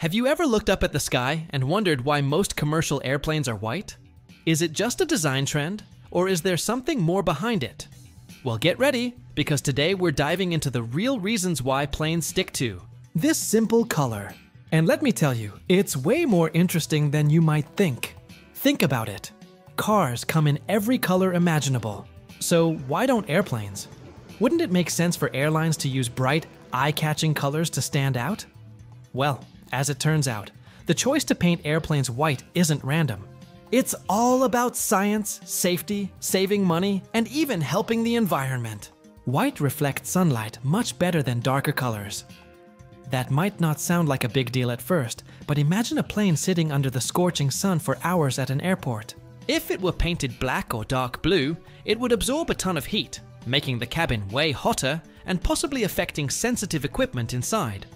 Have you ever looked up at the sky and wondered why most commercial airplanes are white? Is it just a design trend, or is there something more behind it? Well, get ready, because today we're diving into the real reasons why planes stick to this simple color. And let me tell you, it's way more interesting than you might think. Think about it. Cars come in every color imaginable. So why don't airplanes? Wouldn't it make sense for airlines to use bright, eye-catching colors to stand out? Well, as it turns out, the choice to paint airplanes white isn't random. It's all about science, safety, saving money, and even helping the environment. White reflects sunlight much better than darker colors. That might not sound like a big deal at first, but imagine a plane sitting under the scorching sun for hours at an airport. If it were painted black or dark blue, it would absorb a ton of heat, making the cabin way hotter and possibly affecting sensitive equipment inside.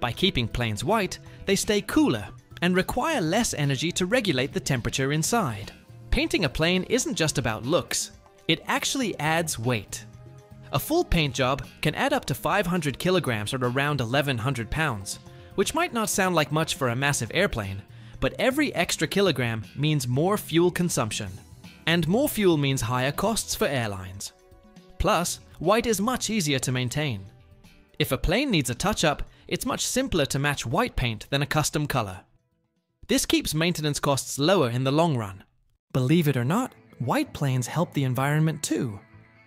By keeping planes white, they stay cooler and require less energy to regulate the temperature inside. Painting a plane isn't just about looks, it actually adds weight. A full paint job can add up to 500 kilograms or around 1100 pounds, which might not sound like much for a massive airplane, but every extra kilogram means more fuel consumption. And more fuel means higher costs for airlines. Plus, white is much easier to maintain. If a plane needs a touch up, it's much simpler to match white paint than a custom color. This keeps maintenance costs lower in the long run. Believe it or not, white planes help the environment too.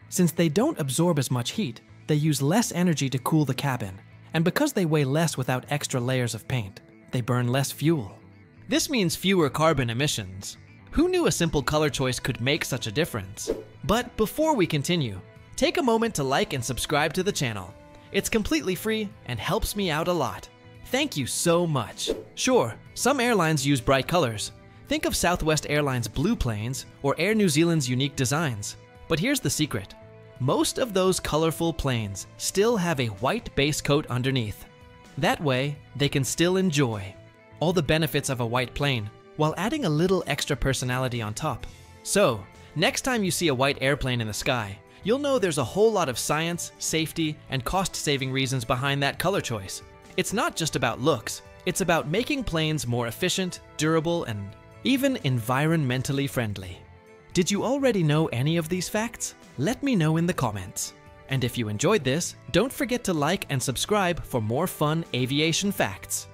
Since they don't absorb as much heat, they use less energy to cool the cabin, and because they weigh less without extra layers of paint, they burn less fuel. This means fewer carbon emissions. Who knew a simple color choice could make such a difference? But before we continue, take a moment to like and subscribe to the channel. It's completely free and helps me out a lot. Thank you so much. Sure, some airlines use bright colors. Think of Southwest Airlines blue planes or Air New Zealand's unique designs. But here's the secret. Most of those colorful planes still have a white base coat underneath. That way, they can still enjoy all the benefits of a white plane while adding a little extra personality on top. So, next time you see a white airplane in the sky, you'll know there's a whole lot of science, safety, and cost saving reasons behind that color choice. It's not just about looks, it's about making planes more efficient, durable, and even environmentally friendly. Did you already know any of these facts? Let me know in the comments. And if you enjoyed this, don't forget to like and subscribe for more fun aviation facts.